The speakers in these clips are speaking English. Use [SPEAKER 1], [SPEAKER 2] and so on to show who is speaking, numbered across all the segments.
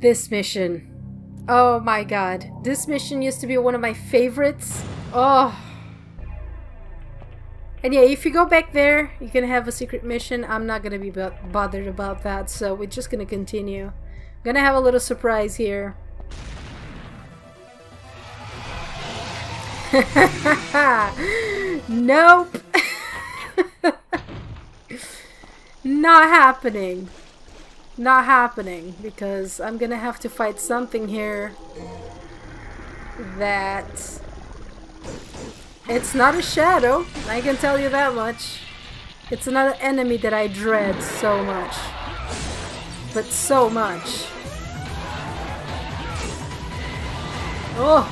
[SPEAKER 1] This mission. Oh my god. This mission used to be one of my favorites. Oh. And yeah, if you go back there, you can have a secret mission. I'm not gonna be bothered about that, so we're just gonna continue. I'm gonna have a little surprise here. nope! Not happening. Not happening, because I'm gonna have to fight something here that... It's not a shadow, I can tell you that much. It's another enemy that I dread so much. But so much. Oh!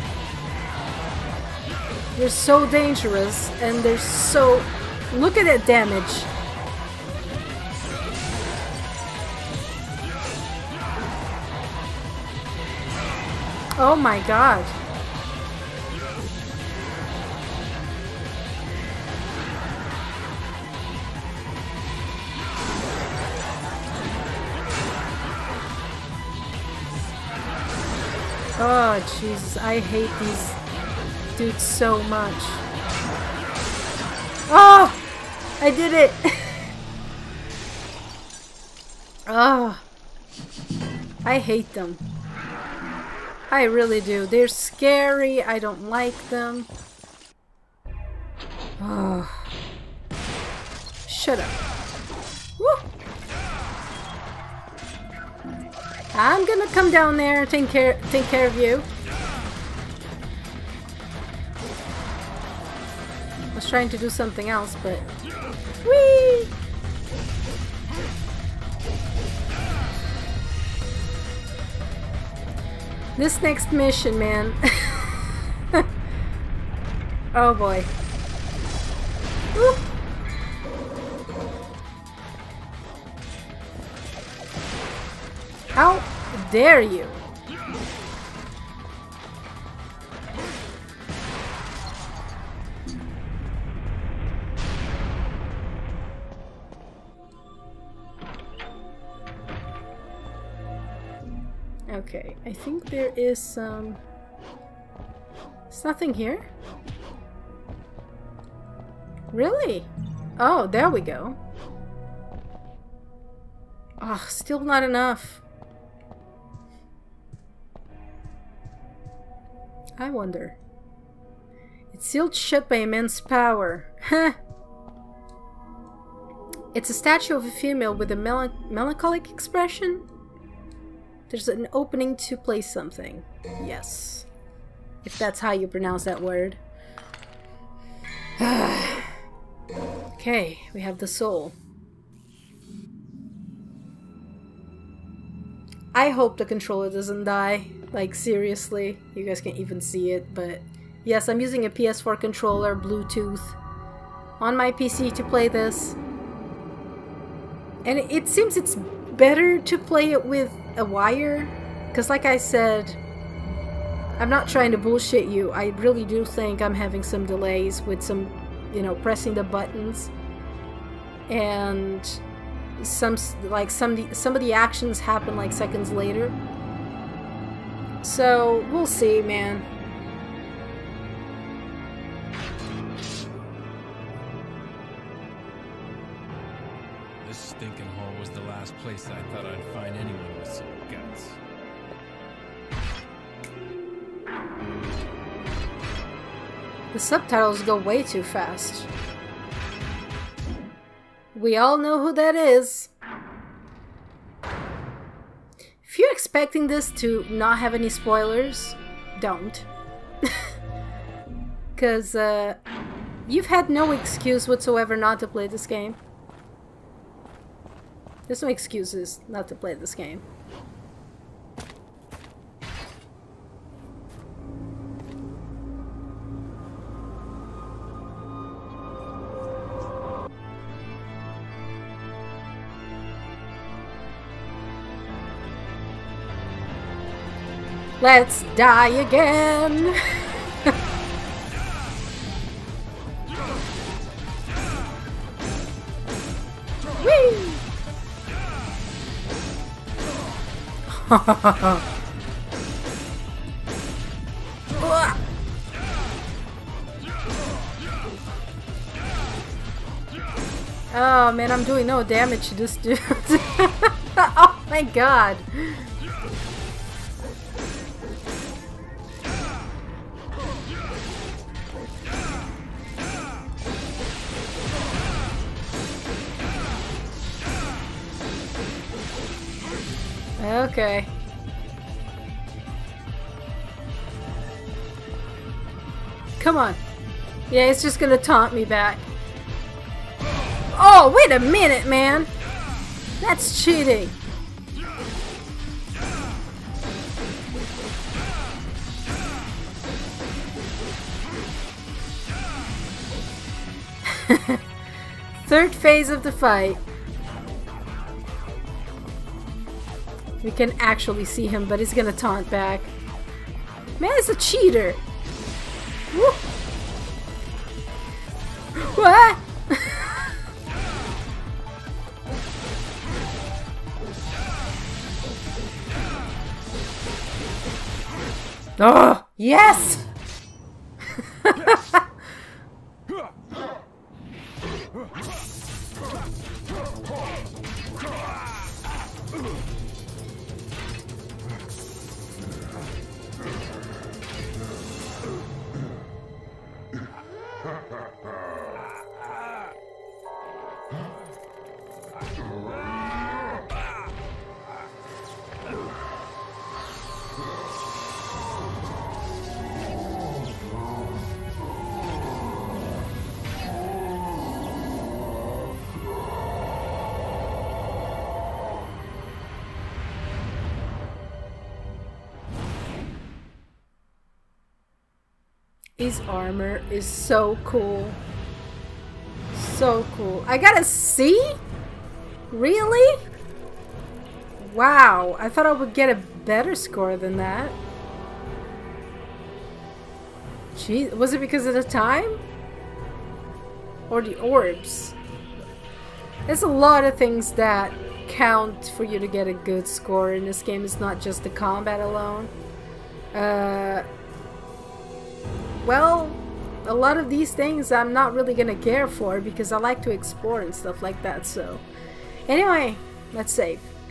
[SPEAKER 1] They're so dangerous, and they're so... Look at that damage! Oh my god. Oh, Jesus, I hate these dudes so much. Oh! I did it! oh. I hate them. I really do. They're scary. I don't like them. Oh. Shut up. Woo. I'm gonna come down there and take care take care of you. I was trying to do something else, but This next mission, man. oh boy. How dare you? Okay, I think there is some... Um... There's nothing here? Really? Oh, there we go. Ah, still not enough. I wonder. It's sealed shut by immense power. Huh. It's a statue of a female with a mel melancholic expression? There's an opening to place something. Yes. If that's how you pronounce that word. okay, we have the soul. I hope the controller doesn't die. Like, seriously. You guys can't even see it, but... Yes, I'm using a PS4 controller, Bluetooth, on my PC to play this. And it seems it's better to play it with a wire? Because like I said I'm not trying to bullshit you. I really do think I'm having some delays with some you know pressing the buttons. And some like some some of the actions happen like seconds later. So we'll see man
[SPEAKER 2] place I thought I'd find anyone with some guts.
[SPEAKER 1] The subtitles go way too fast. We all know who that is. If you're expecting this to not have any spoilers, don't. Because uh, you've had no excuse whatsoever not to play this game. There's no excuses not to play this game. Let's die again! oh man, I'm doing no damage to this dude. oh my god. Okay. Come on. Yeah, it's just gonna taunt me back. Oh, wait a minute, man! That's cheating! Third phase of the fight. We can actually see him, but he's gonna taunt back. Man, it's a cheater! Woo. What? oh, yes! His armor is so cool. So cool. I got a C? Really? Wow, I thought I would get a better score than that. Gee, was it because of the time? Or the orbs? There's a lot of things that count for you to get a good score in this game. It's not just the combat alone. Uh, well, a lot of these things I'm not really gonna care for because I like to explore and stuff like that. So, anyway, let's save.